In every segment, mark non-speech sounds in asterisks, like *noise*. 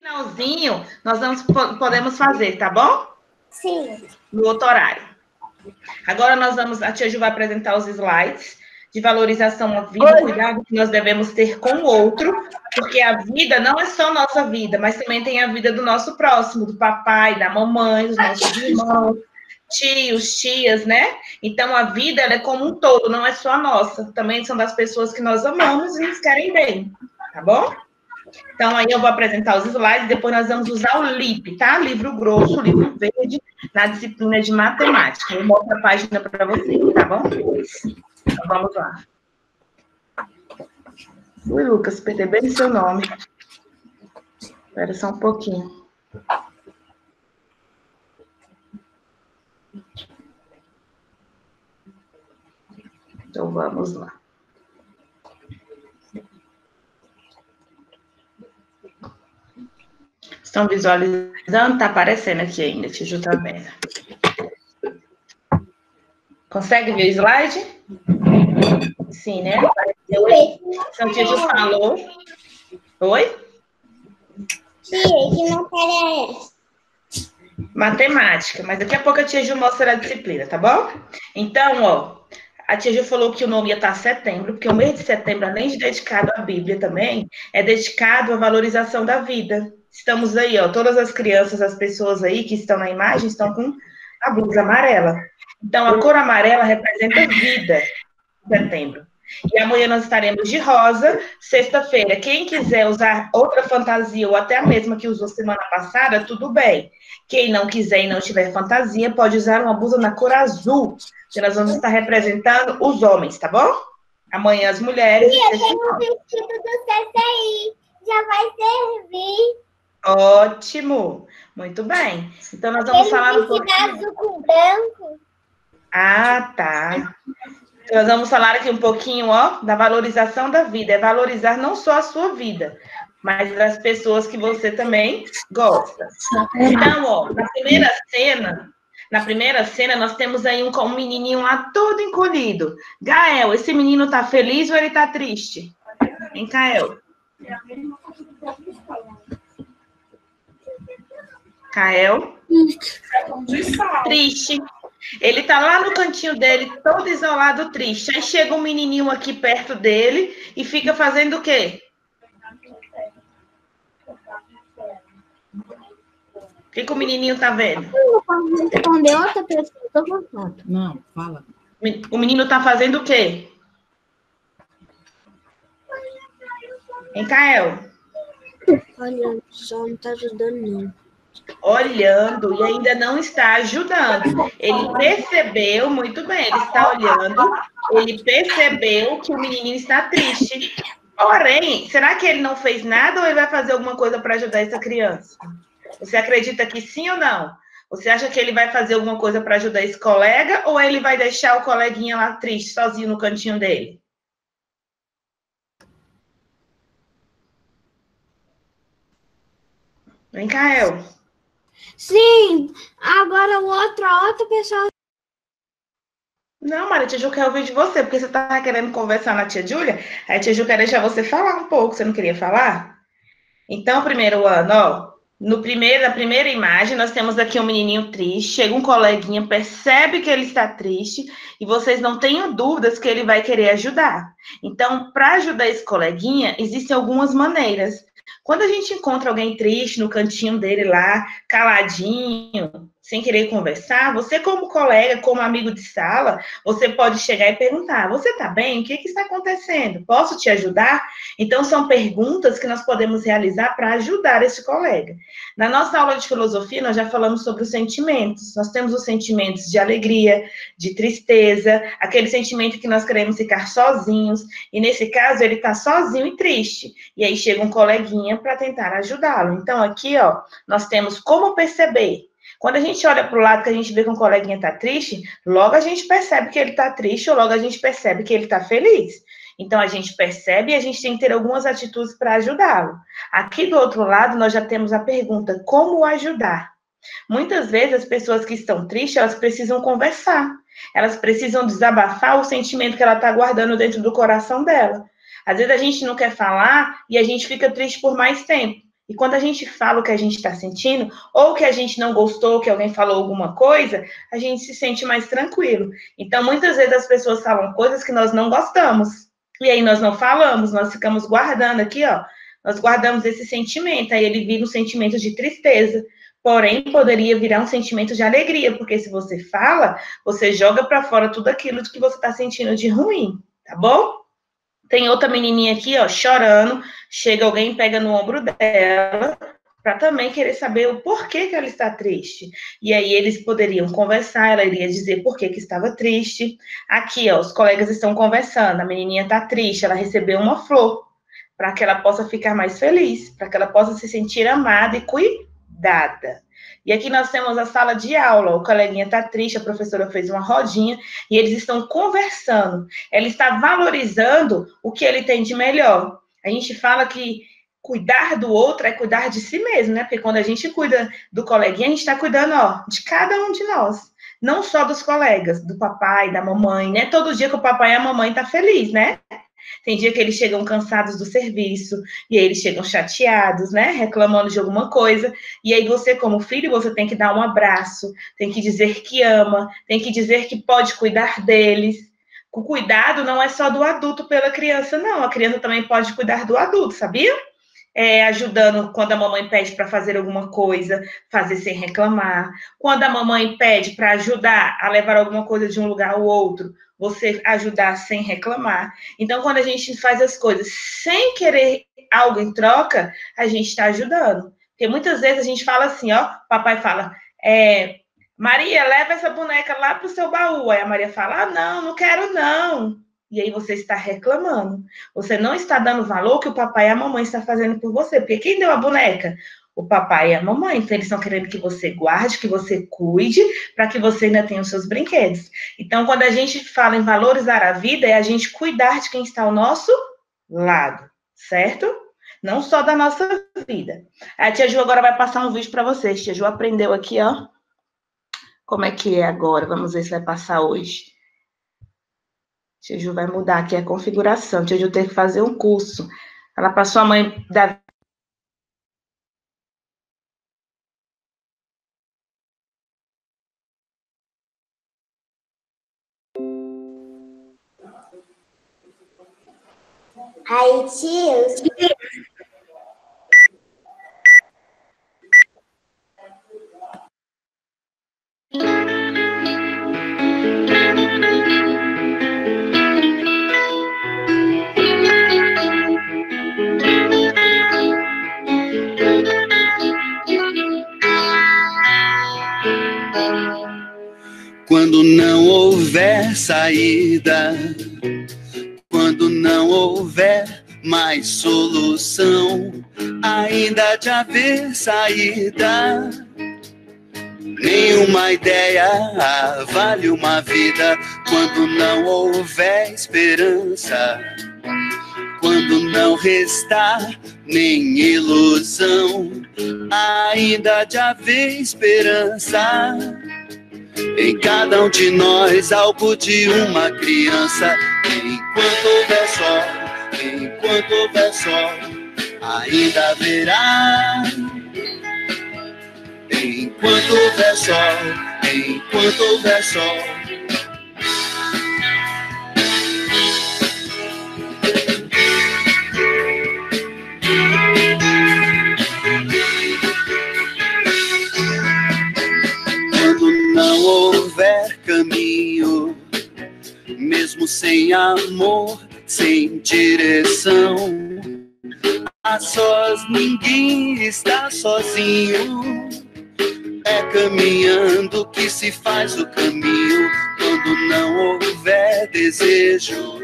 Finalzinho, nós vamos, podemos fazer, tá bom? Sim. No outro horário. Agora nós vamos, a tia Ju vai apresentar os slides de valorização à vida, cuidado que nós devemos ter com o outro, porque a vida não é só nossa vida, mas também tem a vida do nosso próximo, do papai, da mamãe, dos nossos irmãos, tios, tias, né? Então a vida é como um todo, não é só a nossa. Também são das pessoas que nós amamos e nos querem bem, tá bom? Então aí eu vou apresentar os slides, depois nós vamos usar o LIP, tá? Livro grosso, livro verde, na disciplina de matemática. Eu mostro a página para vocês, tá bom? Então, vamos lá. Oi, Lucas, perdi bem seu nome. Espera só um pouquinho. Então, vamos lá. Estão visualizando? Está aparecendo aqui ainda, Tiju vendo. Consegue ver o slide? Sim, né? Apareceu. Então, Tiju falou. Oi? Tia, que matéria é Matemática, mas daqui a pouco a tia Ju mostra a disciplina, tá bom? Então, ó, a tia Ju falou que o nome ia estar setembro, porque o mês de setembro, além de dedicado à Bíblia também, é dedicado à valorização da vida. Estamos aí, ó, todas as crianças, as pessoas aí que estão na imagem estão com a blusa amarela. Então, a cor amarela representa vida em setembro. E amanhã nós estaremos de rosa. Sexta-feira, quem quiser usar outra fantasia ou até a mesma que usou semana passada, tudo bem. Quem não quiser e não tiver fantasia, pode usar uma blusa na cor azul, que nós vamos estar representando os homens, tá bom? Amanhã as mulheres. Tia, tem o vestido do CCI. Já vai servir. Ótimo! Muito bem. Então nós vamos Ele falar um pouquinho. azul com branco. Ah, tá. Nós vamos falar aqui um pouquinho, ó, da valorização da vida. É valorizar não só a sua vida, mas das pessoas que você também gosta. Então, ó, na primeira cena, na primeira cena, nós temos aí um, um menininho lá todo encolhido. Gael, esse menino tá feliz ou ele tá triste? Hein, Gael? Kael? Triste. Ele tá lá no cantinho dele, todo isolado, triste. Aí chega um menininho aqui perto dele e fica fazendo o quê? O que, que o menininho tá vendo? Responder outra pessoa, tô foto. Não, fala. O menino tá fazendo o quê? Hein, Kael? Olha, só não tá ajudando, não. Olhando e ainda não está ajudando. Ele percebeu, muito bem, ele está olhando, ele percebeu que o menininho está triste. Porém, será que ele não fez nada ou ele vai fazer alguma coisa para ajudar essa criança? Você acredita que sim ou não? Você acha que ele vai fazer alguma coisa para ajudar esse colega ou ele vai deixar o coleguinha lá triste, sozinho no cantinho dele? Vem cá, El. Sim, agora o outro, a outra pessoa. Não, Maria, tia Ju quer ouvir de você, porque você tá querendo conversar na tia Júlia, aí a tia Ju quer deixar você falar um pouco, você não queria falar? Então, primeiro ano, ó, no primeiro, na primeira imagem, nós temos aqui um menininho triste, chega um coleguinha, percebe que ele está triste, e vocês não tenham dúvidas que ele vai querer ajudar. Então, para ajudar esse coleguinha, existem algumas maneiras. Quando a gente encontra alguém triste no cantinho dele lá, caladinho, sem querer conversar, você como colega, como amigo de sala, você pode chegar e perguntar: "Você está bem? O que, que está acontecendo? Posso te ajudar?" Então são perguntas que nós podemos realizar para ajudar esse colega. Na nossa aula de filosofia, nós já falamos sobre os sentimentos. Nós temos os sentimentos de alegria, de tristeza, aquele sentimento que nós queremos ficar sozinhos, e nesse caso ele está sozinho e triste. E aí chega um coleguinha para tentar ajudá-lo. Então aqui, ó, nós temos como perceber quando a gente olha para o lado que a gente vê que um coleguinha está triste, logo a gente percebe que ele está triste, ou logo a gente percebe que ele está feliz. Então a gente percebe e a gente tem que ter algumas atitudes para ajudá-lo. Aqui do outro lado, nós já temos a pergunta: como ajudar? Muitas vezes as pessoas que estão tristes, elas precisam conversar. Elas precisam desabafar o sentimento que ela está guardando dentro do coração dela. Às vezes a gente não quer falar e a gente fica triste por mais tempo. E quando a gente fala o que a gente está sentindo, ou que a gente não gostou, que alguém falou alguma coisa, a gente se sente mais tranquilo. Então, muitas vezes as pessoas falam coisas que nós não gostamos. E aí nós não falamos, nós ficamos guardando aqui, ó. Nós guardamos esse sentimento, aí ele vira um sentimento de tristeza. Porém, poderia virar um sentimento de alegria, porque se você fala, você joga para fora tudo aquilo que você está sentindo de ruim, tá bom? Tem outra menininha aqui, ó, chorando. Chega alguém, pega no ombro dela, para também querer saber o porquê que ela está triste. E aí eles poderiam conversar, ela iria dizer por que, estava triste. Aqui, ó, os colegas estão conversando, a menininha está triste, ela recebeu uma flor, para que ela possa ficar mais feliz, para que ela possa se sentir amada e cuidada. E aqui nós temos a sala de aula. O coleguinha está triste, a professora fez uma rodinha e eles estão conversando. Ela está valorizando o que ele tem de melhor. A gente fala que cuidar do outro é cuidar de si mesmo, né? Porque quando a gente cuida do coleguinha, a gente está cuidando, ó, de cada um de nós. Não só dos colegas, do papai, da mamãe, né? Todo dia que o papai e a mamãe tá feliz, né? Tem dia que eles chegam cansados do serviço, e aí eles chegam chateados, né? Reclamando de alguma coisa. E aí você, como filho, você tem que dar um abraço, tem que dizer que ama, tem que dizer que pode cuidar deles. O cuidado não é só do adulto pela criança, não. A criança também pode cuidar do adulto, sabia? É, ajudando quando a mamãe pede para fazer alguma coisa, fazer sem reclamar. Quando a mamãe pede para ajudar a levar alguma coisa de um lugar ao outro, você ajudar sem reclamar. Então, quando a gente faz as coisas sem querer algo em troca, a gente está ajudando. Porque muitas vezes a gente fala assim, ó, papai fala, é, Maria, leva essa boneca lá para o seu baú. Aí a Maria fala, ah, não, não quero não. E aí você está reclamando. Você não está dando valor que o papai e a mamãe estão fazendo por você. Porque quem deu a boneca? o papai e a mamãe. Então, eles estão querendo que você guarde, que você cuide, para que você ainda tenha os seus brinquedos. Então, quando a gente fala em valorizar a vida, é a gente cuidar de quem está ao nosso lado, certo? Não só da nossa vida. A tia Ju agora vai passar um vídeo para vocês. Tia Ju aprendeu aqui, ó. Como é que é agora? Vamos ver se vai passar hoje. A tia Ju vai mudar aqui a configuração. A tia Ju tem que fazer um curso. Ela passou a mãe da Aí, tio. Não houver saída quando não houver mais solução, ainda de haver saída. Nenhuma ideia vale uma vida quando não houver esperança. Quando não restar nem ilusão, ainda de haver esperança. Em cada um de nós, algo de uma criança. Enquanto houver sol, enquanto houver sol, ainda haverá. Enquanto houver sol, enquanto houver sol. Amor, sem direção. A sós ninguém está sozinho. É caminhando que se faz o caminho quando não houver desejo.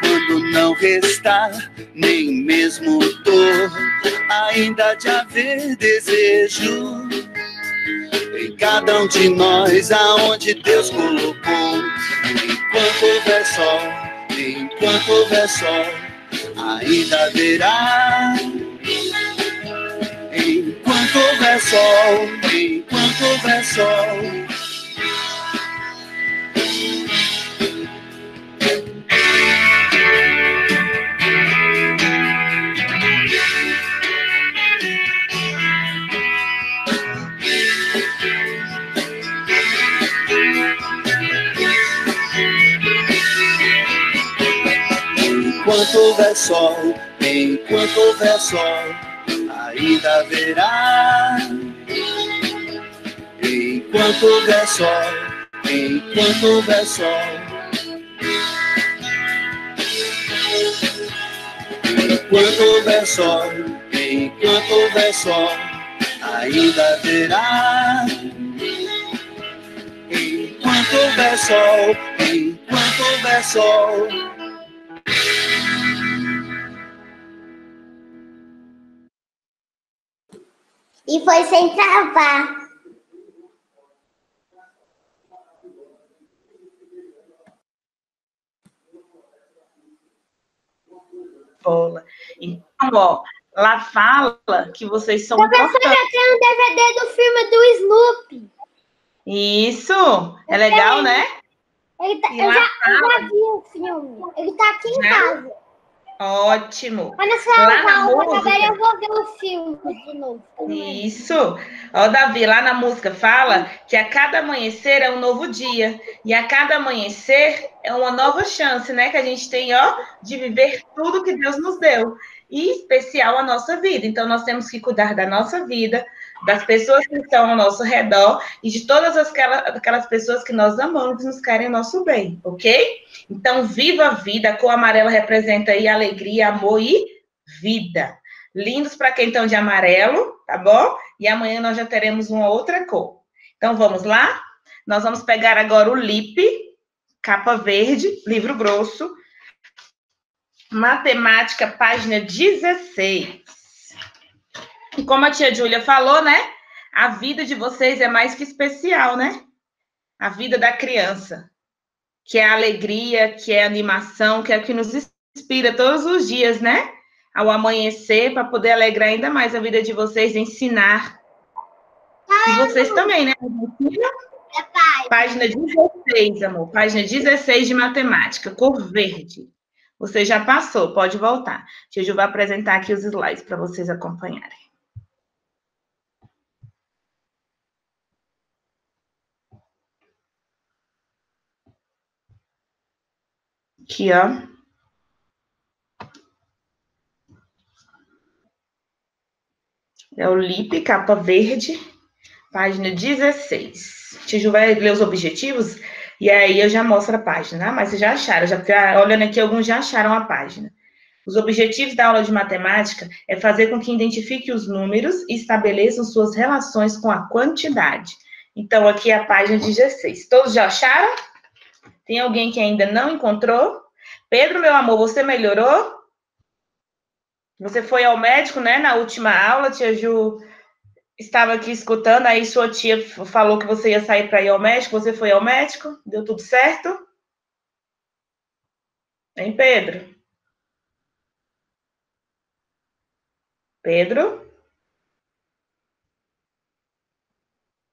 Quando não restar nem mesmo dor, ainda de haver desejo em cada um de nós, aonde Deus colocou. Enquanto houver sol, enquanto houver sol, ainda haverá. Enquanto houver sol, enquanto houver sol. Enquanto houver sol, enquanto houver sol, ainda haverá. Enquanto houver sol, enquanto houver sol. Enquanto houver sol, enquanto houver sol, ainda haverá. Enquanto houver sol, enquanto houver sol. E foi sem travar. bola. Então, ó, lá fala que vocês são Professora, importantes. tem um DVD do filme do Snoopy. Isso, é legal, né? Ele tá, eu, já, eu já vi o filme. Ele tá aqui em Já? casa. Ótimo. Quando você Lá na música. eu vou ver o filme de novo. Isso. Ó, Davi, lá na música fala que a cada amanhecer é um novo dia. E a cada amanhecer é uma nova chance, né? Que a gente tem, ó, de viver tudo que Deus nos deu. E em especial a nossa vida. Então, nós temos que cuidar da nossa vida, das pessoas que estão ao nosso redor e de todas aquelas, aquelas pessoas que nós amamos e nos querem nosso bem, ok? Então, viva a vida. A cor amarela representa aí alegria, amor e vida. Lindos para quem estão de amarelo, tá bom? E amanhã nós já teremos uma outra cor. Então, vamos lá? Nós vamos pegar agora o LIP, capa verde, livro grosso, matemática, página 16. E como a tia Júlia falou, né? A vida de vocês é mais que especial, né? A vida da criança, que é a alegria, que é a animação, que é o que nos inspira todos os dias, né? Ao amanhecer, para poder alegrar ainda mais a vida de vocês, ensinar. E vocês também, né? É. Página 16, amor. Página 16 de matemática, cor verde. Você já passou, pode voltar. Tia Ju vai apresentar aqui os slides para vocês acompanharem. Aqui, ó. É o LIP, capa verde, página 16. Tia Ju vai ler os objetivos e aí eu já mostro a página, né? mas vocês já acharam, já, já- olhando aqui, alguns já acharam a página. Os objetivos da aula de matemática é fazer com que identifique os números e estabeleçam suas relações com a quantidade. Então, aqui é a página 16. Todos já acharam? Tem alguém que ainda não encontrou? Pedro, meu amor, você melhorou? Você foi ao médico, né, na última aula, tia Ju estava aqui escutando, aí sua tia falou que você ia sair para ir ao médico, você foi ao médico? Deu tudo certo? Hein, Pedro? Pedro?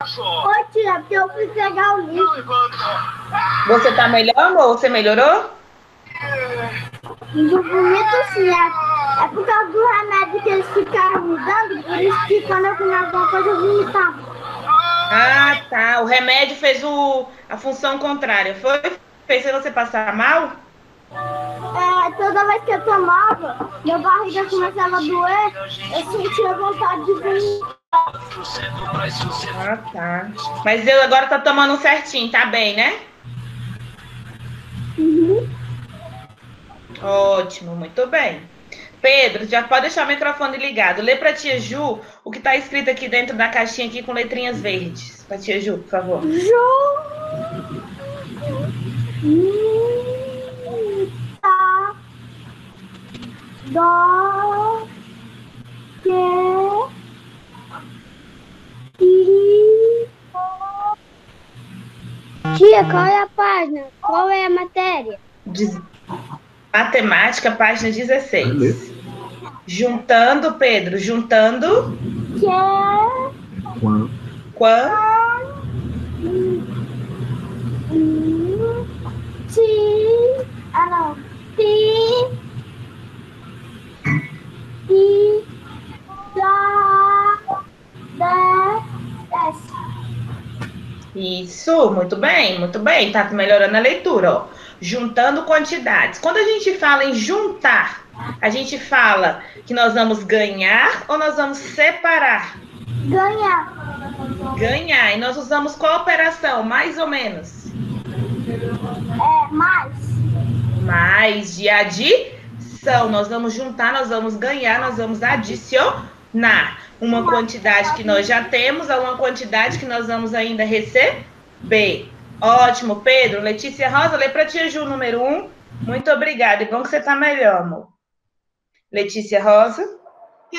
Ô, tia, porque eu fui pegar o livro. Você tá melhor, amor? Você melhorou? Do bonito, sim. É, é por causa do remédio que eles ficaram me dando, por isso que quando eu comia alguma coisa eu vomitava. Ah, tá. O remédio fez o, a função contrária. Foi? Fez você passar mal? É, toda vez que eu tomava, minha barriga começava a doer, eu sentia vontade de vomitar. Ah, tá. Mas eu agora tá tomando certinho, tá bem, né? Ótimo, muito bem. Pedro, já pode deixar o microfone ligado. Lê pra tia Ju o que tá escrito aqui dentro da caixinha aqui com letrinhas verdes. Pra tia Ju, por favor. Ju. Tá. Dó. Que. Tia, qual é a página? Qual é a matéria? Diz- Matemática, página 16. Juntando, Pedro, juntando Que. Quando quanto Ti. Ah, não. Ti. Ti. Da. Da. Desce. Isso, muito bem, muito bem. Tá melhorando a leitura, ó. juntando quantidades. Quando a gente fala em juntar, a gente fala que nós vamos ganhar ou nós vamos separar? Ganhar. Ganhar. E nós usamos qual operação? Mais ou menos? É, mais. Mais de adição. Nós vamos juntar, nós vamos ganhar, nós vamos adicionar uma quantidade que nós já temos a uma quantidade que nós vamos ainda receber. Ótimo, Pedro. Letícia Rosa, lê para tia Ju, número um. Muito obrigada. E bom que você está melhor, amor. Letícia Rosa,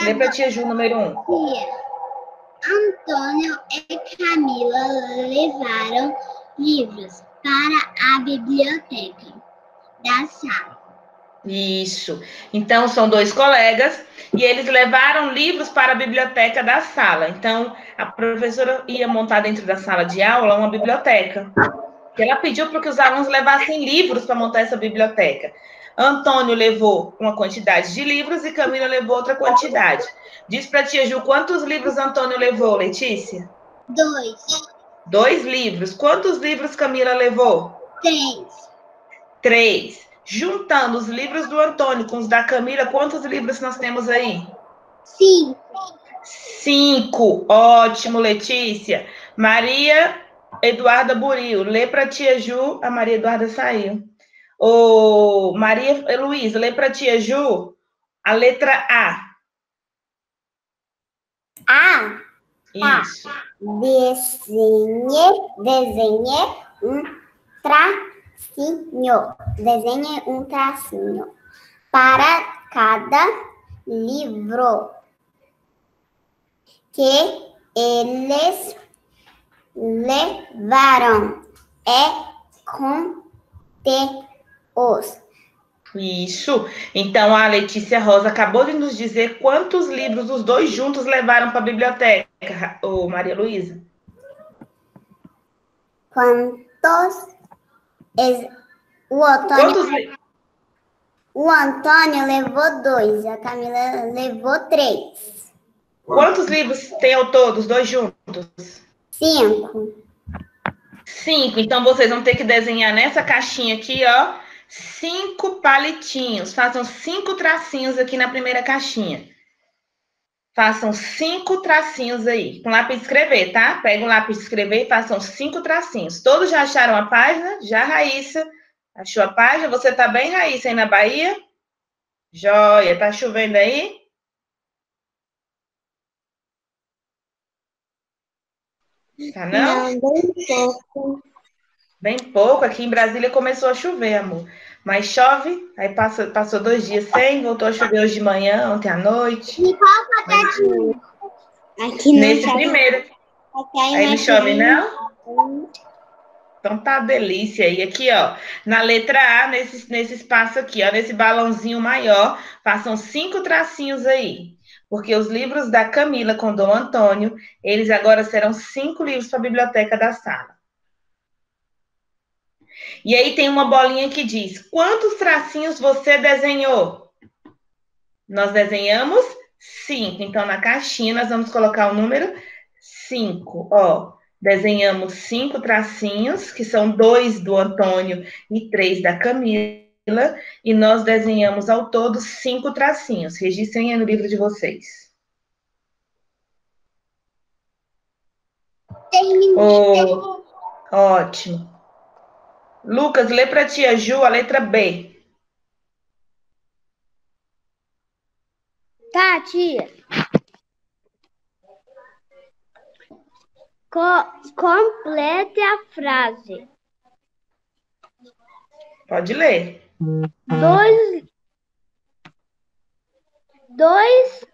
lê para tia Ju, número um. Tia, Antônio e Camila levaram livros para a biblioteca da sala. Isso. Então, são dois colegas e eles levaram livros para a biblioteca da sala. Então, a professora ia montar dentro da sala de aula uma biblioteca. Ela pediu para que os alunos levassem livros para montar essa biblioteca. Antônio levou uma quantidade de livros e Camila levou outra quantidade. Diz para a tia Ju quantos livros Antônio levou, Letícia? Dois, Dois livros. Quantos livros Camila levou? três, Três. Juntando os livros do Antônio com os da Camila, quantos livros nós temos aí? cinco, Cinco. Ótimo, Letícia. Maria Eduarda Buril. Lê para tia Ju. A Maria Eduarda saiu. Ô, Maria Luísa, lê para tia Ju a letra A. A, Isso. desenhe, desenhe um tracinho, desenhe um tracinho para cada livro que eles levaram e conte-os. Isso. Então a Letícia Rosa acabou de nos dizer quantos livros os dois juntos levaram para a biblioteca, ô Maria Luísa. Quantos o Antônio, Quantos o Antônio levou dois, a Camila levou três. Quantos livros tem ao todo, os dois juntos? Cinco. Cinco. Então vocês vão ter que desenhar nessa caixinha aqui, ó, cinco palitinhos. Façam cinco tracinhos aqui na primeira caixinha. Façam cinco tracinhos aí. Com lápis de escrever, tá? Pega um lápis de escrever e façam cinco tracinhos. Todos já acharam a página? Já, Raíssa. Achou a página? Você tá bem, Raíssa, aí na Bahia? Joia. Tá chovendo aí? Tá não? bem pouco. Bem pouco, aqui em Brasília começou a chover, amor. Mas chove, aí passa, passou dois dias sem, voltou a chover hoje de manhã, ontem à noite. E qual quadradinho? Aqui não Nesse chove. primeiro. Aqui Aí não chove, não? Então tá delícia. E aqui, ó, na letra A, nesse, nesse espaço aqui, ó, nesse balãozinho maior, façam cinco tracinhos aí. Porque os livros da Camila com Dom Antônio, eles agora serão cinco livros para a biblioteca da sala. E aí tem uma bolinha que diz: quantos tracinhos você desenhou? Nós desenhamos cinco. Então, na caixinha, nós vamos colocar o número cinco. Ó, desenhamos cinco tracinhos, que são dois do Antônio e três da Camila. E nós desenhamos ao todo cinco tracinhos. Registrem aí no livro de vocês. Terminei. Ô, ótimo. Lucas, lê para tia Ju a letra B. Tá, tia. Co- complete a frase. Pode ler. Dois, dois,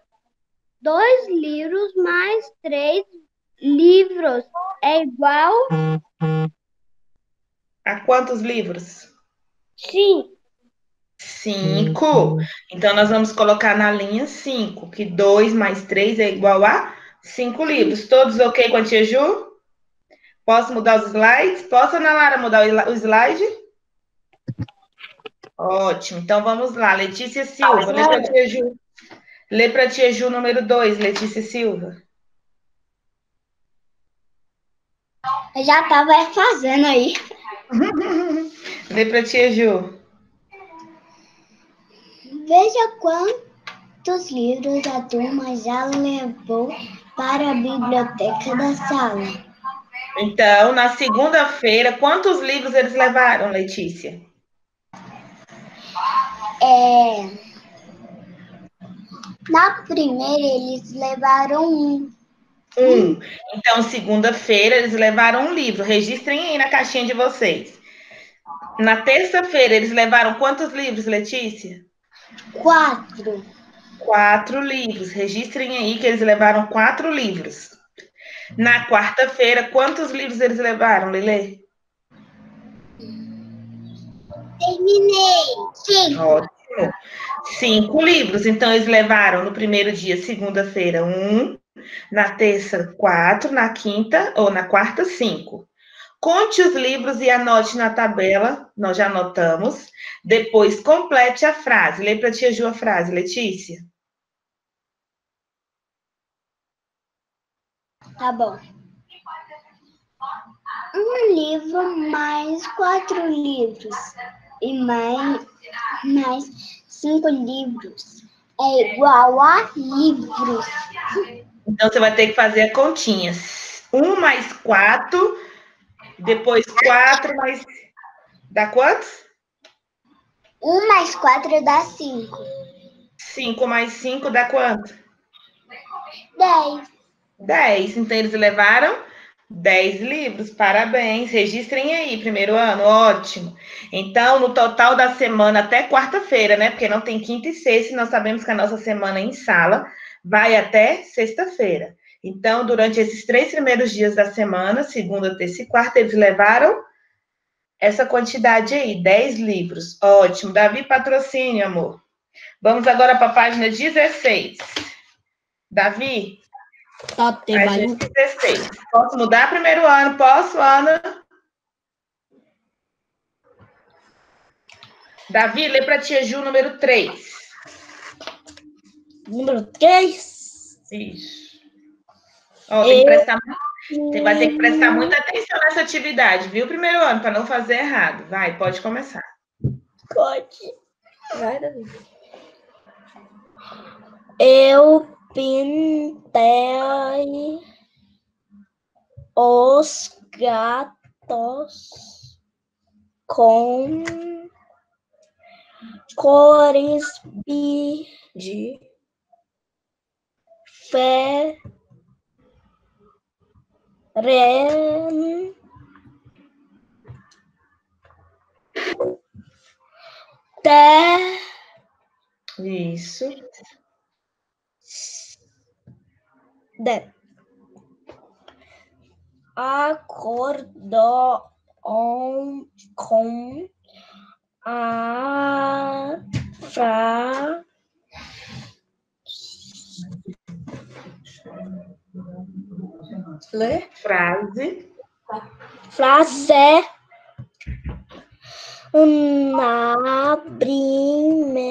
dois livros mais três livros é igual A quantos livros? sim. Cinco. Então, nós vamos colocar na linha cinco, que dois mais três é igual a cinco livros. Todos ok com a tia Ju? Posso mudar os slides? Posso, Ana Lara, mudar o sli- o slide? Ótimo. Então, vamos lá. Letícia Silva, lê para a tia Ju. Lê para a tia Ju número dois, Letícia Silva. Eu já tava fazendo aí. *laughs* Lê para tia Ju. Veja quantos livros a turma já levou para a biblioteca da sala. Então, na segunda-feira, quantos livros eles levaram, Letícia? É... Na primeira, eles levaram um. Um. Então, segunda-feira, eles levaram um livro. Registrem aí na caixinha de vocês. Na terça-feira, eles levaram quantos livros, Letícia? Quatro. Quatro livros. Registrem aí que eles levaram quatro livros. Na quarta-feira, quantos livros eles levaram, Lele? Terminei. Cinco. Ótimo. Cinco livros. Então, eles levaram no primeiro dia, segunda-feira, um. Na terça, quatro. Na quinta ou na quarta, cinco. Conte os livros e anote na tabela. Nós já anotamos. Depois, complete a frase. Lê para a tia Ju a frase, Letícia. Tá bom. Um livro mais quatro livros e mais, mais cinco livros é igual a livros. Então, você vai ter que fazer a continha. Um mais quatro, depois quatro mais... Dá quantos? Um mais quatro dá cinco. Cinco mais cinco dá quanto? Dez. 10. Então, eles levaram 10 livros. Parabéns. Registrem aí, primeiro ano. Ótimo. Então, no total da semana, até quarta-feira, né? Porque não tem quinta e sexta, nós sabemos que a nossa semana em sala vai até sexta-feira. Então, durante esses três primeiros dias da semana, segunda, terça e quarta, eles levaram essa quantidade aí, 10 livros. Ótimo. Davi, patrocínio, amor. Vamos agora para a página 16. Davi, Tá, tem. Página 16. Posso mudar primeiro ano? Posso, Ana? Davi, lê para tia Ju número 3. Número 3. Isso. Ó, tem que prestar, você vai ter que prestar muita atenção nessa atividade, viu, primeiro ano, para não fazer errado. Vai, pode começar. Pode. Vai, Davi. Eu pintei os gatos com cores de feren Isso. de acordou com a fra, Lê? Frase. frase na primeira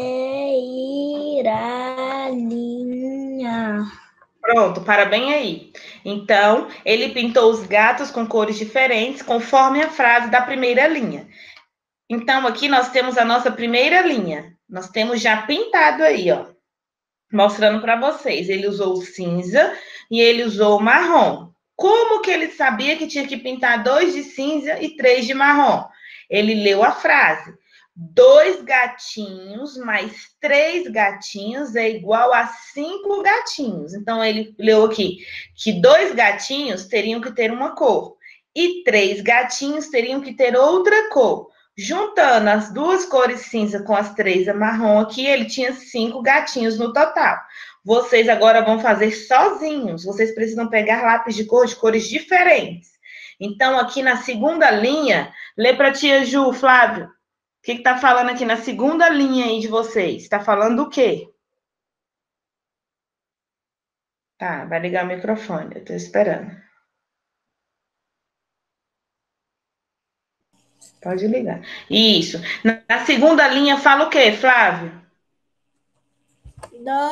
linha. Pronto, para bem aí. Então, ele pintou os gatos com cores diferentes, conforme a frase da primeira linha. Então, aqui nós temos a nossa primeira linha. Nós temos já pintado aí, ó. Mostrando para vocês. Ele usou o cinza e ele usou o marrom. Como que ele sabia que tinha que pintar dois de cinza e três de marrom? Ele leu a frase. Dois gatinhos mais três gatinhos é igual a cinco gatinhos. Então, ele leu aqui que dois gatinhos teriam que ter uma cor e três gatinhos teriam que ter outra cor. Juntando as duas cores cinza com as três marrom aqui, ele tinha cinco gatinhos no total. Vocês agora vão fazer sozinhos. Vocês precisam pegar lápis de cor de cores diferentes. Então, aqui na segunda linha, lê para tia Ju, Flávio. O que está falando aqui na segunda linha aí de vocês? Está falando o quê? Tá, vai ligar o microfone, eu estou esperando. Pode ligar. Isso. Na segunda linha fala o quê, Flávio? Dois,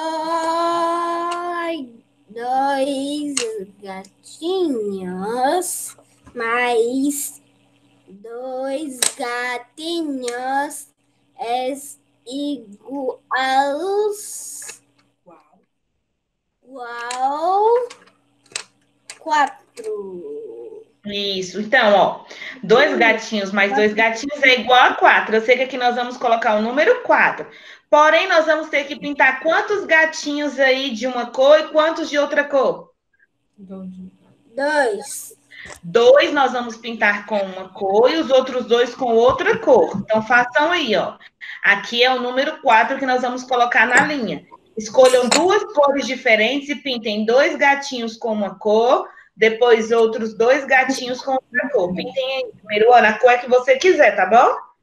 dois gatinhos mais Dois gatinhos é iguais. Igual. Quatro. Isso. Então, ó, dois gatinhos mais dois gatinhos é igual a quatro. Eu sei que aqui nós vamos colocar o número quatro. Porém, nós vamos ter que pintar quantos gatinhos aí de uma cor e quantos de outra cor? Dois. Dois nós vamos pintar com uma cor e os outros dois com outra cor. Então, façam aí, ó. Aqui é o número quatro que nós vamos colocar na linha. Escolham duas cores diferentes e pintem dois gatinhos com uma cor, depois outros dois gatinhos com outra cor. Pintem aí, primeiro, Ana, a cor é que você quiser, tá bom?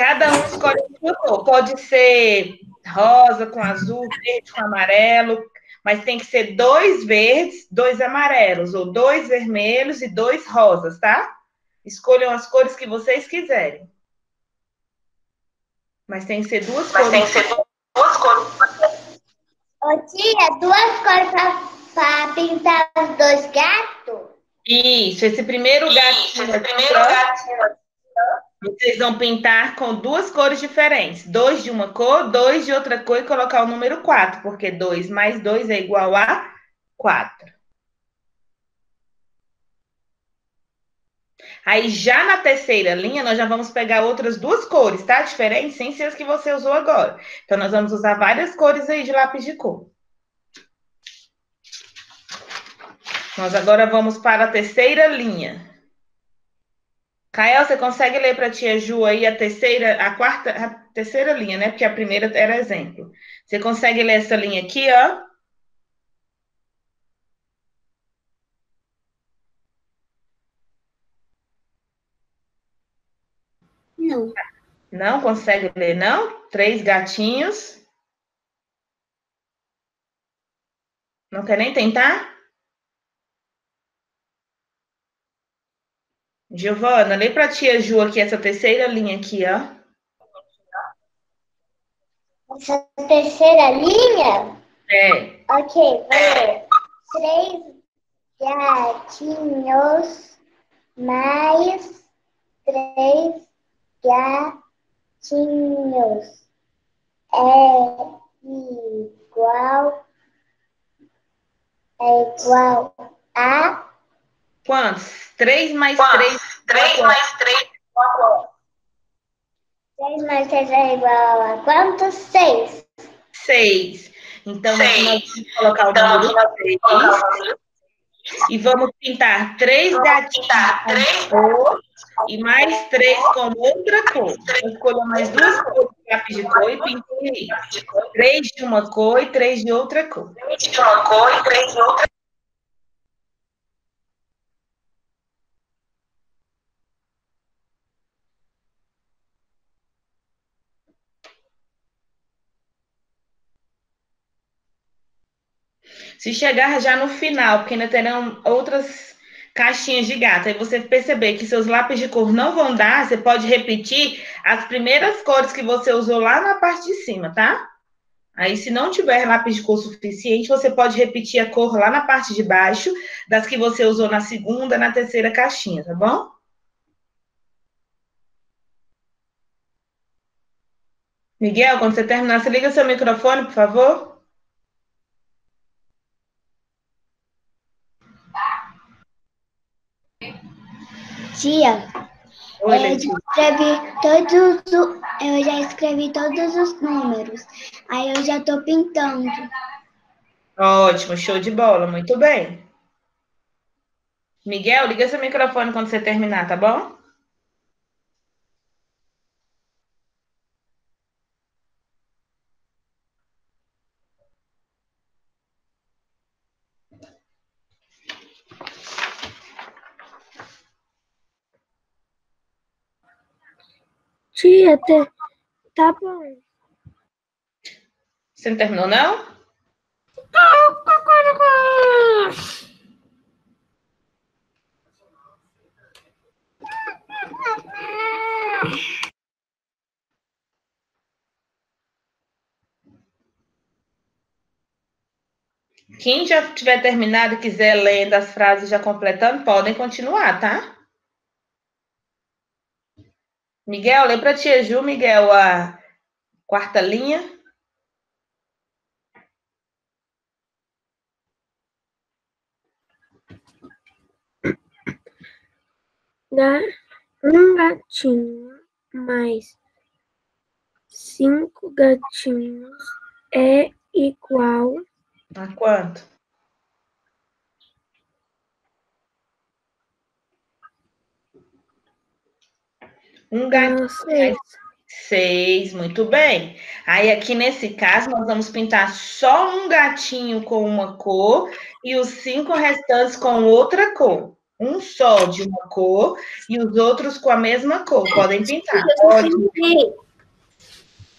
Cada um escolhe a sua cor. Pode ser rosa com azul, verde com amarelo, mas tem que ser dois verdes, dois amarelos, ou dois vermelhos e dois rosas, tá? Escolham as cores que vocês quiserem. Mas tem que ser duas Mas cores. tem que ser duas cores. Ô tia, duas cores para pintar os dois gatos? Isso, esse primeiro Isso, gatinho esse aqui, primeiro gatinho. Vocês vão pintar com duas cores diferentes. Dois de uma cor, dois de outra cor e colocar o número 4, porque 2 mais 2 é igual a 4. Aí, já na terceira linha, nós já vamos pegar outras duas cores, tá? Diferentes, sem ser as que você usou agora. Então, nós vamos usar várias cores aí de lápis de cor. Nós agora vamos para a terceira linha. Kael, você consegue ler para a tia Ju aí a terceira, a quarta, a terceira linha, né? Porque a primeira era exemplo. Você consegue ler essa linha aqui, ó? Não. Não consegue ler, não? Três gatinhos. Não quer nem tentar? Giovana, lê para a tia Ju aqui essa terceira linha aqui, ó. Essa terceira linha? É. Ok, vou ler. Três gatinhos mais três gatinhos é igual é igual a Quantos? Três mais Quantos? três. Três mais três. três mais três é igual a quantos? Seis. Seis. Então, aqui Seis. vamos colocar o Então, número seis. E vamos pintar três gatinhos Pintar com três cor e mais três com outra cor. Então, escolha mais duas cores de lápis de cor e pinte. Três de uma cor e três de outra cor. de uma cor e três de outra. Se chegar já no final, porque ainda terão outras caixinhas de gato, aí você perceber que seus lápis de cor não vão dar, você pode repetir as primeiras cores que você usou lá na parte de cima, tá? Aí, se não tiver lápis de cor suficiente, você pode repetir a cor lá na parte de baixo, das que você usou na segunda, na terceira caixinha, tá bom? Miguel, quando você terminar, você liga seu microfone, por favor. Tia, Oi, eu já escrevi todos, eu já escrevi todos os números. Aí eu já tô pintando. Ótimo, show de bola, muito bem. Miguel, liga seu microfone quando você terminar, tá bom? Tia, tá bom. Você não terminou, não? Quem já tiver terminado e quiser lendo as frases já completando, podem continuar, tá? Miguel, lê para tia Ju, Miguel, a quarta linha. Ga- Um gatinho mais cinco gatinhos é igual A quanto? Um gatinho seis. Seis, muito bem. Aí, aqui nesse caso, nós vamos pintar só um gatinho com uma cor e os cinco restantes com outra cor. Um só de uma cor e os outros com a mesma cor. Podem pintar. Ótimo,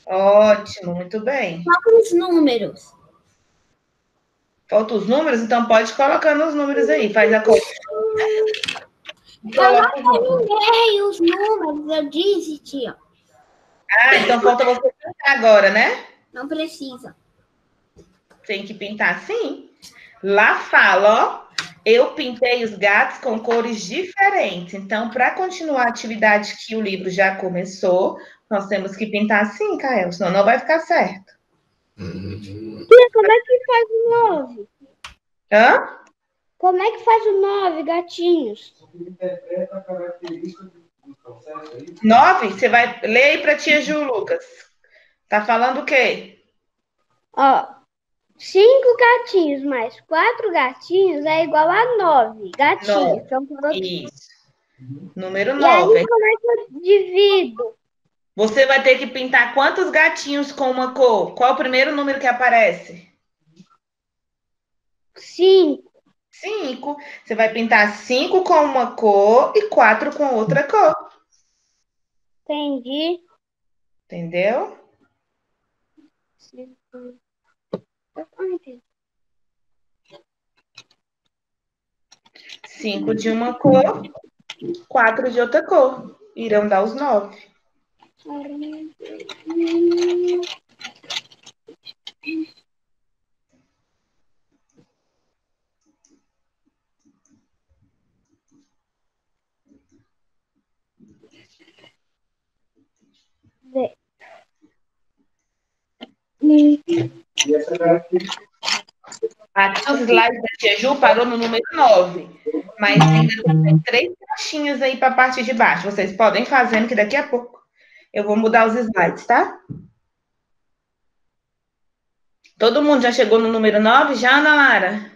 ótimo, muito bem. Os números. Faltam os números, então pode ir colocando os números aí. Faz a cor. Coloca os números. terminei os números, eu disse, tia. Ah, então falta você pintar agora, né? Não precisa. Tem que pintar sim. Lá fala, ó. Eu pintei os gatos com cores diferentes. Então, para continuar a atividade que o livro já começou, nós temos que pintar assim, Caio, senão não vai ficar certo. Tia, como é que faz o nove? Hã? Como é que faz o nove, gatinhos? Nove? Você vai ler aí para tia Ju, Lucas. Tá falando o quê? Ó, cinco gatinhos mais quatro gatinhos é igual a nove gatinhos. Nove. Então. Isso. Número E aí, nove. como é que eu divido? Você vai ter que pintar quantos gatinhos com uma cor? Qual é o primeiro número que aparece? Cinco. Cinco. Você vai pintar cinco com uma cor e quatro com outra cor. Entendi. Entendeu? Cinco de uma cor, quatro de outra cor. Irão dar os nove. Aqui o slide da Tia Ju parou no número 9. Mas ainda tem três caixinhas aí para a parte de baixo. Vocês podem fazendo que daqui a pouco eu vou mudar os slides, tá? Todo mundo já chegou no número 9? Já, Ana Lara?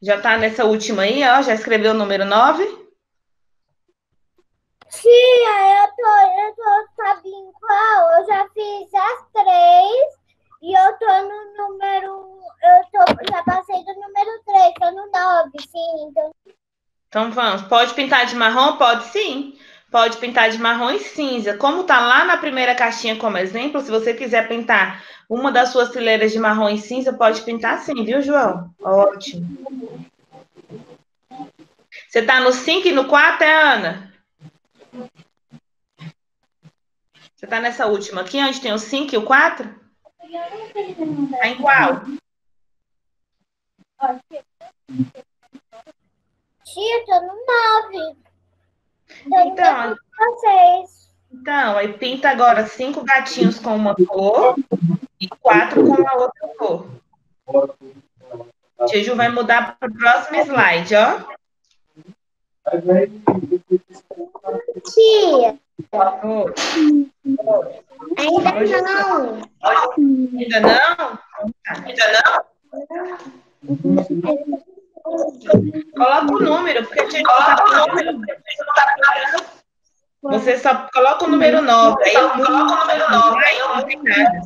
Já tá nessa última aí, ó? Já escreveu o número 9? Tia, eu tô, eu tô, sabe em qual? Eu já fiz as três e eu tô no número, eu tô, já passei do número três, tô no nove, sim, então Então vamos. Pode pintar de marrom? Pode sim. Pode pintar de marrom e cinza. Como tá lá na primeira caixinha como exemplo, se você quiser pintar uma das suas fileiras de marrom e cinza, pode pintar sim, viu, João? Ótimo. Você tá no 5 e no 4, é, Ana? Você tá nessa última aqui, onde tem o 5 e o 4? Tá em qual? tia, tô no nove. Tô no Então, número seis. Então, aí pinta agora cinco gatinhos com uma cor e quatro com a outra cor. Tia Ju vai mudar para o próximo slide, ó. Tia, Ó, ainda Hoje- não. Ainda não? Ainda não? Coloca o número, porque a tá com o número. Você só coloca o número 9, aí eu mudo o número 9, aí eu não tem nada.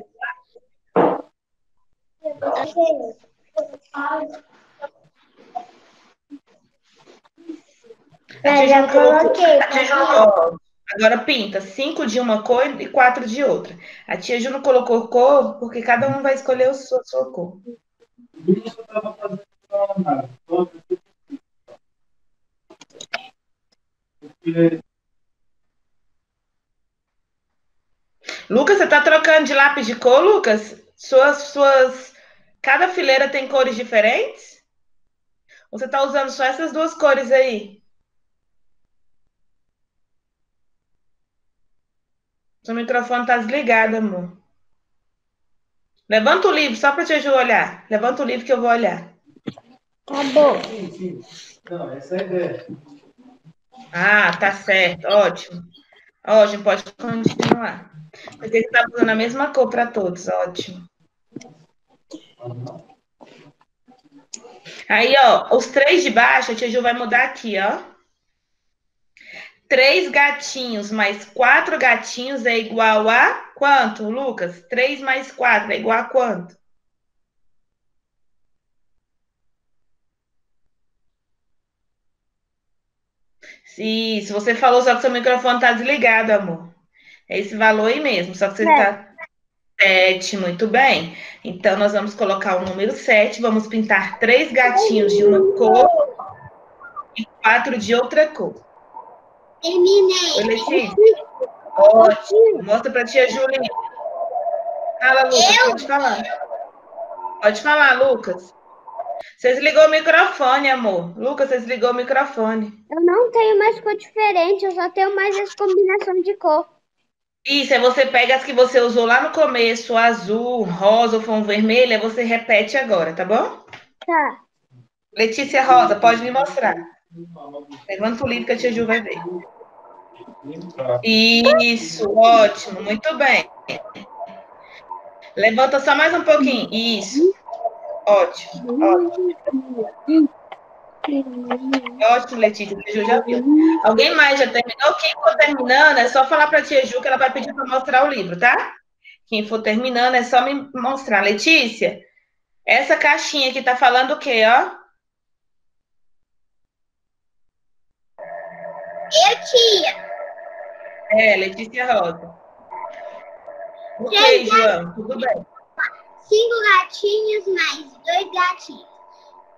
É, já coloquei. A. Agora pinta cinco de uma cor e quatro de outra. A tia Ju não colocou cor, porque cada um vai escolher a sua, sua cor. Lucas, você tá trocando de lápis de cor, Lucas? Suas, suas. Cada fileira tem cores diferentes? Ou você tá usando só essas duas cores aí? Seu microfone tá desligado, amor. Levanta o livro só para te Ju olhar. Levanta o livro que eu vou olhar. Tá bom. Não, essa é a ideia. Ah, tá certo. Ótimo. Ótimo, pode continuar. Porque você tá usando a mesma cor para todos. Ótimo. Aí, ó, os três de baixo, a tia Ju vai mudar aqui, ó. Três gatinhos mais quatro gatinhos é igual a quanto, Lucas? Três mais quatro é igual a quanto? Isso, você falou só que seu microfone tá desligado, amor. É esse valor aí mesmo, só que você tá sete, muito bem. Então, nós vamos colocar o número sete, vamos pintar três gatinhos de uma cor e quatro de outra cor. Terminei. Oi, Letícia. Ótimo. Mostra pra tia Julinha. Fala, Lucas, pode falar. Pode falar, Lucas. Você desligou o microfone, amor. Lucas, você desligou o microfone. Eu não tenho mais cor diferente, eu só tenho mais essa combinação de cor. Isso, aí você pega as que você usou lá no começo, azul, rosa ou fumo vermelho, aí você repete agora, tá bom? Tá. Letícia Rosa, pode me mostrar. Levanta o livro que a tia Ju vai ver. Isso, ótimo, muito bem. Levanta só mais um pouquinho. Isso. Ótimo, ótimo. Ótimo, Letícia, a Ju já viu. Alguém mais já terminou? Quem for terminando, é só falar para a tia Ju que ela vai pedir para mostrar o livro, tá? Quem for terminando, é só me mostrar. Letícia, essa caixinha aqui tá falando o quê, ó? Eu, tia. É, Letícia Rosa. O que, João? Tudo bem? Cinco gatinhos mais dois gatinhos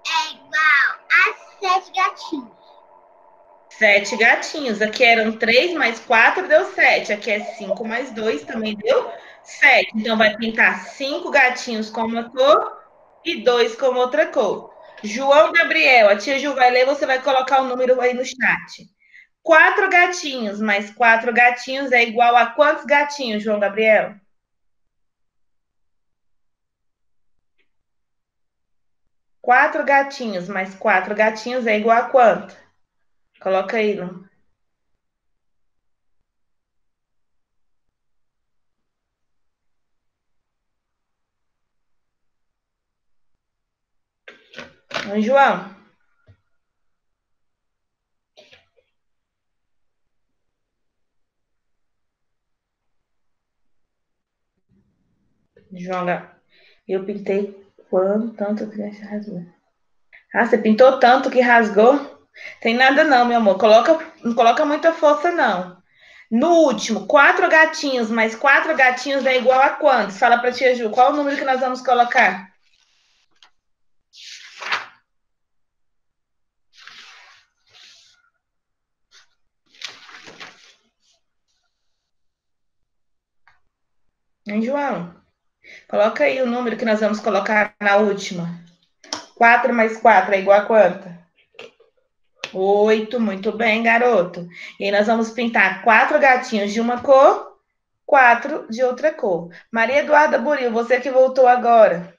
é igual a sete gatinhos. Sete gatinhos. Aqui eram três mais quatro, deu sete. Aqui é cinco mais dois, também deu sete. Então, vai pintar cinco gatinhos com uma cor e dois com outra cor. João Gabriel, a tia Ju vai ler, você vai colocar o número aí no chat. Quatro gatinhos mais quatro gatinhos é igual a quantos gatinhos, João Gabriel? Quatro gatinhos mais quatro gatinhos é igual a quanto? Coloca aí, Lu. João. Joga. Eu pintei quanto, tanto que rasgou. Ah, você pintou tanto que rasgou? Tem nada não, meu amor. Coloca, não coloca muita força, não. No último, quatro gatinhos mais quatro gatinhos é igual a quantos? Fala pra tia Ju, qual o número que nós vamos colocar? Hein, João? Coloca aí o número que nós vamos colocar na última. 4 mais 4 é igual a quanto? 8, muito bem, garoto. E aí nós vamos pintar quatro gatinhos de uma cor, quatro de outra cor. Maria Eduarda Buril, você que voltou agora.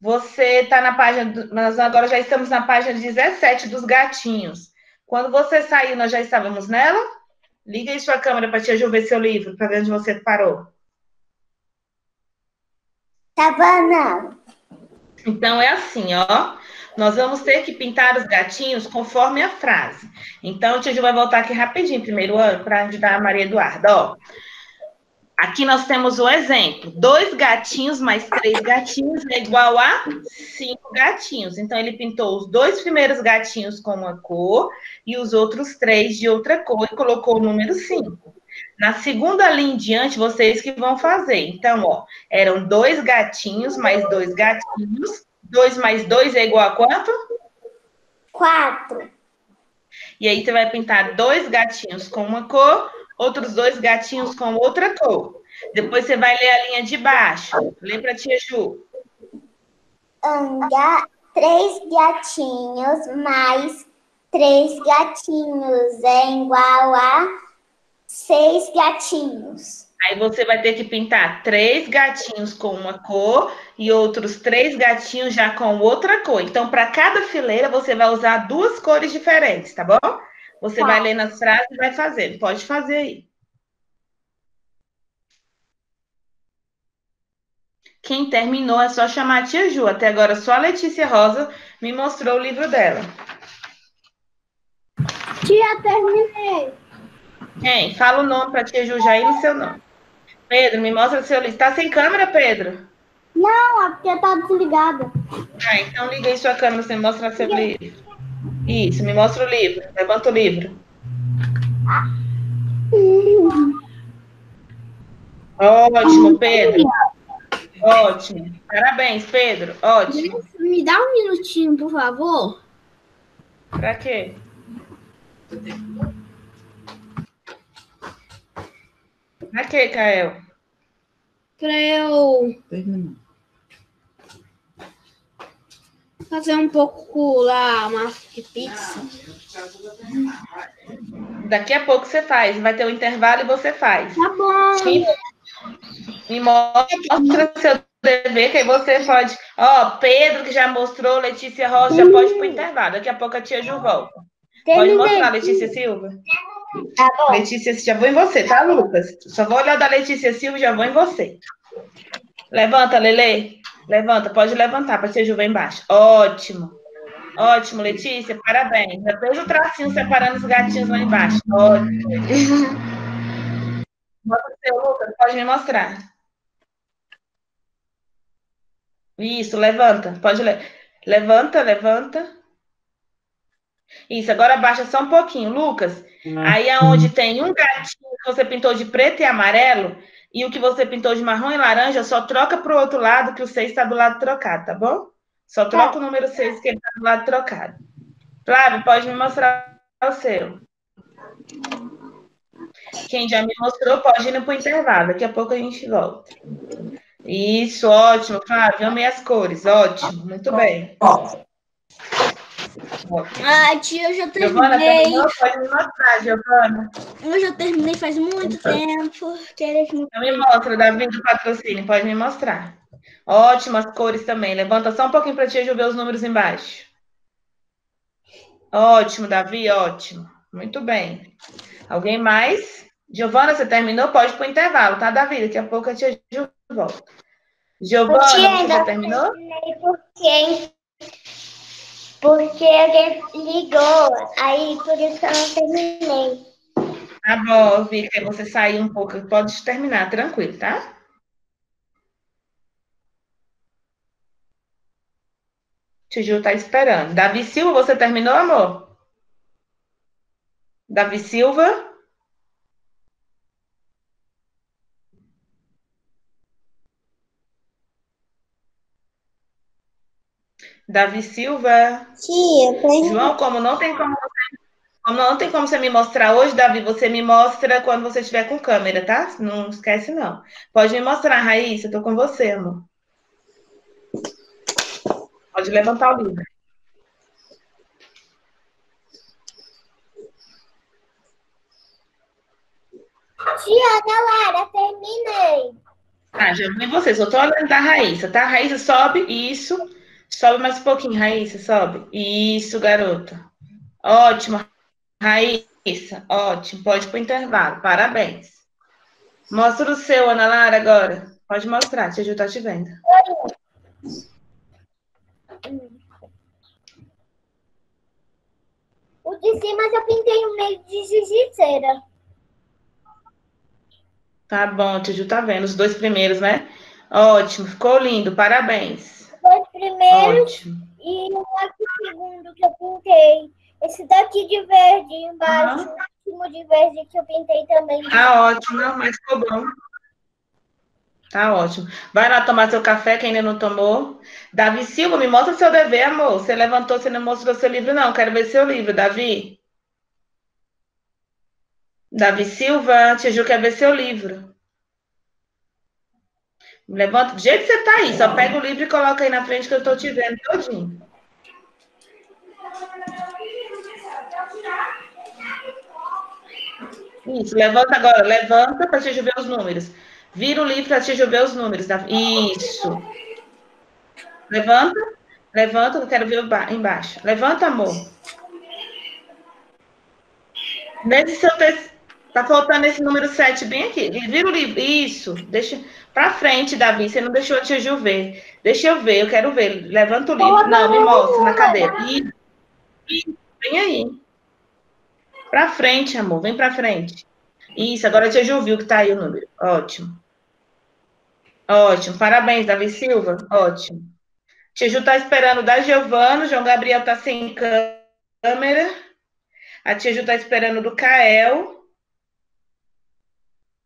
Você está na página, do, nós agora já estamos na página 17 dos gatinhos. Quando você saiu, nós já estávamos nela? Liga aí sua câmera para te ver seu livro, para ver onde você parou. Tava não. Então é assim, ó. Nós vamos ter que pintar os gatinhos conforme a frase. Então, tia Ju vai voltar aqui rapidinho, primeiro ano, para ajudar a Maria Eduarda, ó. Aqui nós temos o exemplo. Dois gatinhos mais três gatinhos é igual a cinco gatinhos. Então, ele pintou os dois primeiros gatinhos com uma cor e os outros três de outra cor e colocou o número cinco. Na segunda linha em diante, vocês que vão fazer. Então, ó, eram dois gatinhos mais dois gatinhos. Dois mais dois é igual a quanto? Quatro. E aí você vai pintar dois gatinhos com uma cor, outros dois gatinhos com outra cor. Depois você vai ler a linha de baixo. Lê para tia Ju. Anga, três gatinhos mais três gatinhos é igual a seis gatinhos. Aí você vai ter que pintar três gatinhos com uma cor e outros três gatinhos já com outra cor. Então, para cada fileira, você vai usar duas cores diferentes, tá bom? Você Tá. vai ler nas frases e vai fazendo. Pode fazer aí. Quem terminou é só chamar a tia Ju. Até agora, só a Letícia Rosa me mostrou o livro dela. Tia, terminei. Quem? Fala o nome para tia Ju já ir no seu nome. Pedro, me mostra o seu livro. Tá sem câmera, Pedro? Não, é porque tá desligada. Ah, então liga aí sua câmera você me mostrar seu livro. Isso, me mostra o livro. Levanta o livro. Ótimo, Pedro. Ótimo. Parabéns, Pedro. Ótimo. Me dá um minutinho, por favor. Pra quê? Pra quê, Kael? Pra eu fazer um pouco lá, massa de pizza. Daqui a pouco você faz. Vai ter um intervalo e você faz. Tá bom. Me, me mostra seu dever, que aí você pode. Ó, Pedro, que já mostrou, Letícia Rosa, já pode ir pro intervalo. Daqui a pouco a tia Ju volta. Pode mostrar, Letícia Silva? Tá bom. Letícia, já vou em você, tá, Lucas? Só vou olhar da Letícia Silva e já vou em você. Levanta, Lele. Levanta, pode levantar para tia Ju ver embaixo. Ótimo. Ótimo, Letícia, parabéns. Já fez o tracinho separando os gatinhos lá embaixo. Ótimo. Mostra o seu, Lucas, pode me mostrar. Isso, levanta. Pode le... Levanta, levanta. Isso, agora abaixa só um pouquinho, Lucas. Aí aonde tem um gatinho que você pintou de preto e amarelo e o que você pintou de marrom e laranja, só troca para o outro lado que o 6 está do lado trocado, tá bom? Só troca o número 6 que ele está do lado trocado. Flávio, pode me mostrar o seu. Quem já me mostrou pode ir para o intervalo. Daqui a pouco a gente volta. Isso, ótimo, Flávio. Amei as cores, ótimo, muito bem. Ótimo. Ah, tia, eu já Giovana, terminei. terminou? Pode me mostrar, Giovana. Eu já terminei faz muito tempo. Quero que Então me mostra, Davi do patrocínio, pode me mostrar. Ótimas cores também. Levanta só um pouquinho para te ver os números embaixo. Ótimo, Davi, ótimo. Muito bem. Alguém mais? Giovana, você terminou? Pode ir para o intervalo, tá, Davi? Daqui a pouco a tia Ju volta. Giovana, Tia, você terminou? terminei Porque, porque alguém ligou. Aí por isso eu não terminei. Tá bom, vi que você saiu um pouco. Pode terminar, tranquilo, tá? Gil tá esperando. Davi Silva, você terminou, amor? Davi Silva? Davi Silva? Tia, tem João, como não tem como você, como não tem como você me mostrar hoje, Davi, você me mostra quando você estiver com câmera, tá? Não esquece, não. Pode me mostrar, Raíssa, eu tô com você, amor. Pode levantar o livro. Tia, Lara, terminei. Ah, já vi você, só tô olhando da Raíssa, tá? Raíssa, sobe, isso. Sobe mais um pouquinho, Raíssa, sobe. Isso, garota. Ótimo, Raíssa, ótimo. Pode ir pro intervalo, parabéns. Mostra o seu, Ana Lara, agora. Pode mostrar, tia Ju tá te vendo. O de cima eu pintei um meio de jiu-jiteira. Tá bom, tia Ju tá vendo. Os dois primeiros, né? Ótimo, ficou lindo, parabéns. Dois primeiros Ótimo. e aqui segundo que eu pintei. Esse daqui de verde embaixo, o último de verde que eu pintei também. Tá ótimo, não, mas ficou bom. Tá ótimo. Vai lá tomar seu café, quem ainda não tomou. Davi Silva, me mostra seu dever, amor. Você levantou, você não mostrou seu livro, não. Quero ver seu livro, Davi. Davi Silva, tia Ju quer ver seu livro. Levanta, do jeito que você tá aí, só pega o livro e coloca aí na frente que eu tô te vendo todinho. Isso, levanta agora, levanta para Ju ver os números. Vira o livro para Ju ver os números. da- Isso. Levanta, levanta, eu quero ver embaixo. Levanta, amor. Nesse seu texto, tá faltando esse número 7 bem aqui. Vira o livro. Isso, deixa para frente, Davi. Você não deixou a tia Ju ver. Deixa eu ver, eu quero ver. Levanta o livro. Não, me mostra na cadeira. Isso, isso, vem aí. Pra frente, amor, vem pra frente. Isso, agora a tia Ju viu que tá aí o número. Ótimo. Ótimo, parabéns, Davi Silva. Ótimo. Tia Ju tá esperando da Giovana, João Gabriel tá sem câmera. A tia Ju tá esperando do Cael,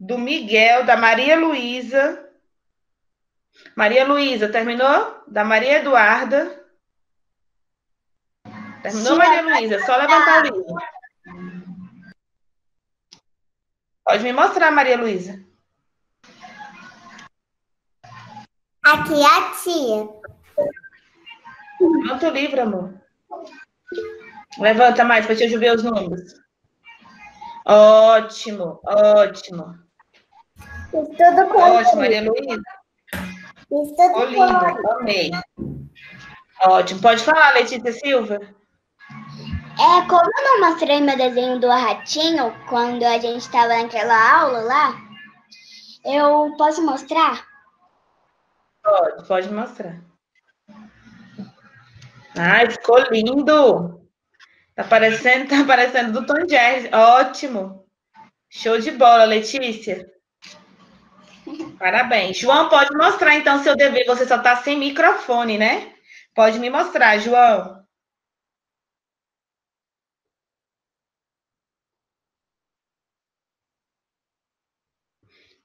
do Miguel, da Maria Luísa. Maria Luísa, terminou? Da Maria Eduarda. Terminou, Maria Luísa? É só levantar o livro. Pode me mostrar, Maria Luísa. Aqui a tia. Levanta o livro, amor. Levanta mais para te ver os números. Ótimo, ótimo. Fiz tudo com Ótimo, Maria Luísa. Fiz tudo Ficou lindo, amei. Ótimo. Pode falar, Letícia Silva? É, como eu não mostrei meu desenho do ratinho quando a gente estava naquela aula lá, eu posso mostrar? Pode, pode mostrar. Ai, ficou lindo. Tá parecendo, *laughs* tá parecendo do Tom Jerry. Ótimo. Show de bola, Letícia. Parabéns. João, pode mostrar então seu dever. Você só tá sem microfone, né? Pode me mostrar, João.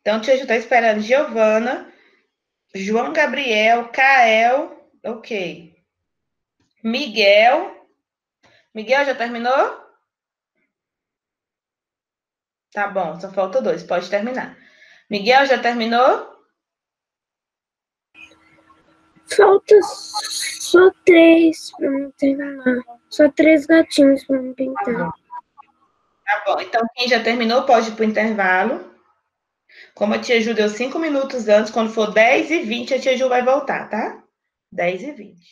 Então, Ju tá esperando Giovana, João Gabriel, Kael, ok. Miguel. Miguel já terminou? Tá bom, só falta dois, pode terminar. Miguel já terminou? Falta só três pra não terminar. Só três gatinhos pra não pintar. Tá bom, então quem já terminou pode ir para o intervalo. Como a tia Ju deu cinco minutos antes, quando for 10 e 20, a tia Ju vai voltar, tá? 10 e 20.